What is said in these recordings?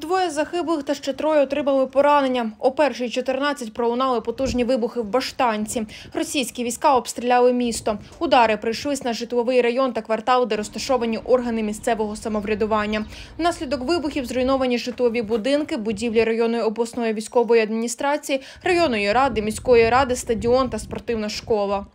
Двоє загиблих та ще троє отримали поранення. О першій 14 пролунали потужні вибухи в Баштанці. Російські війська обстріляли місто. Удари прийшлись на житловий район та квартал, де розташовані органи місцевого самоврядування. Внаслідок вибухів зруйновані житлові будинки, будівлі районної обласної військової адміністрації, районної ради, міської ради, стадіон та спортивна школа.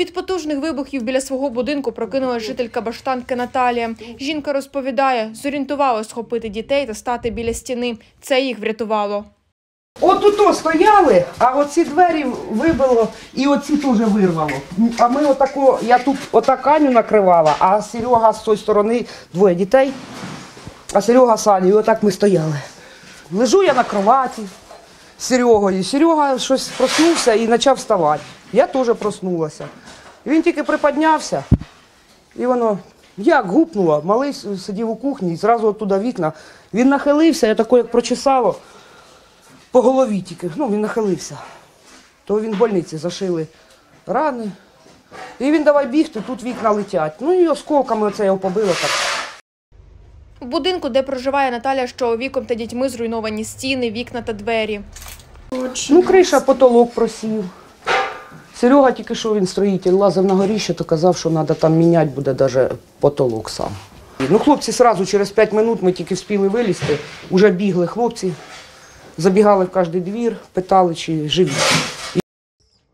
Від потужних вибухів біля свого будинку прокинула жителька Баштанки Наталія. Жінка розповідає, зорієнтувала схопити дітей та стати біля стіни. Це їх врятувало. От тут стояли, а оці двері вибило і оці теж вирвало. А ми отако, я тут отак Аню накривала, а Серега з тої сторони двоє дітей, а Серега з Анею, і отак ми стояли. Лежу я на кроваті з Серегою. Серега щось проснувся і почав вставати. Я теж проснулася. І він тільки приподнявся, і воно як гупнуло, малий сидів у кухні, і зразу оттуда вікна. Він нахилився, я тако як прочесало по голові тільки. Ну, він нахилився. То він в больниці зашили рани. І він давай бігти, тут вікна летять. Ну і осколками оце його побило так. В будинку, де проживає Наталя з чоловіком та дітьми, зруйновані стіни, вікна та двері. Ну, криша, потолок просів. Серега тільки що він строїтель, лазив на горіще, то казав, що треба там міняти буде навіть потолок сам. Ну, хлопці одразу через 5 минут ми тільки встигли вилізти, вже бігли хлопці, забігали в кожний двір, питали, чи живі.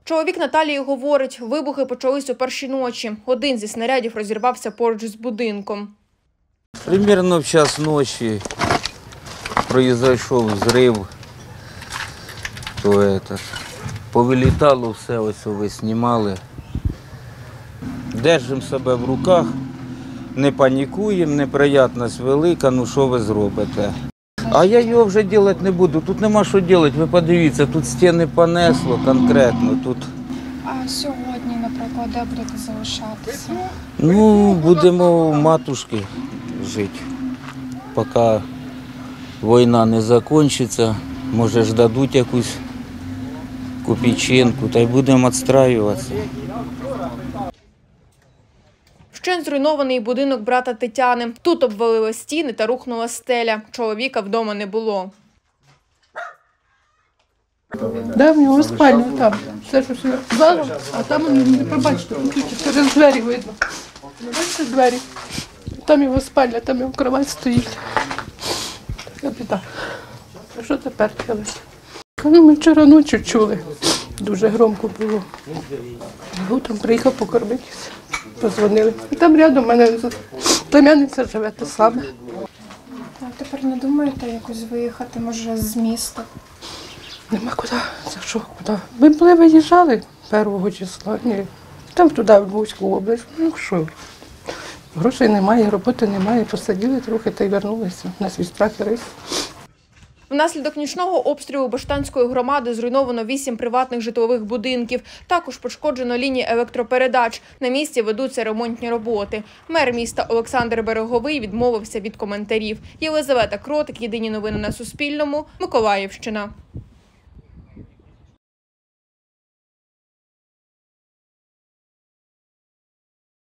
Чоловік Наталії говорить, вибухи почались у першій ночі. Один зі снарядів розірвався поруч з будинком. Примерно в час ночи произошел взрыв. То это, повилітало все, ось ви знімали. Держимо себе в руках, не панікуємо, неприятність велика, ну що ви зробите? А я його вже робити не буду. Тут нема що робити. Ви подивіться, тут стіни понесло конкретно. Тут А сьогодні, наприклад, де будете залишатися? Ну, будемо у матушки жити, поки війна не закінчиться. Може ж дадуть якусь копійчинку, та й будемо відстраюватися. Вщент зруйнований будинок брата Тетяни. Тут обвалили стіни та рухнула стеля. Чоловіка вдома не було. Да, в нього спальня там. Це ж все зала, а там не пробачите, тут через двері видно. Бачите двері? Там його спальня, там його кровать стоїть. Така біда. Що тепер робити? Ну, ми вчора ночі чули. Дуже громко було. Утром приїхав покормитися. Позвонили. І там рядом в мене племянниця живе те саме. А тепер не думаєте якось виїхати, може, з міста? Нема куди. За що куди? Ми були виїжджали першого числа. Ні. Там туди, в Львовську область. Ну що? Грошей немає, роботи немає. Посадили трохи та й вернулися на свій страх і рис. Внаслідок нічного обстрілу Баштанської громади зруйновано вісім приватних житлових будинків. Також пошкоджено лінії електропередач. На місці ведуться ремонтні роботи. Мер міста Олександр Береговий відмовився від коментарів. Єлизавета Кротик. Єдині новини на Суспільному. Миколаївщина.